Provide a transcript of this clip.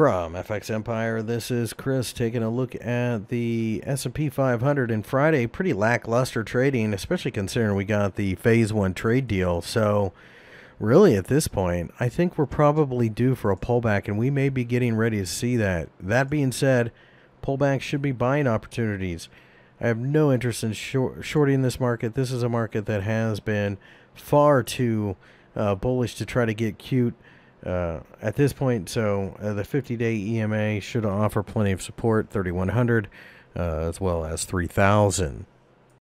From FX Empire, this is Chris taking a look at the S&P 500 and Friday. Pretty lackluster trading, especially considering we got the Phase 1 trade deal. So, really at this point, I think we're probably due for a pullback and we may be getting ready to see that. That being said, pullbacks should be buying opportunities. I have no interest in short, shorting this market. This is a market that has been far too uh, bullish to try to get cute uh, at this point. So uh, the 50-day EMA should offer plenty of support, 3100 uh, as well as 3000.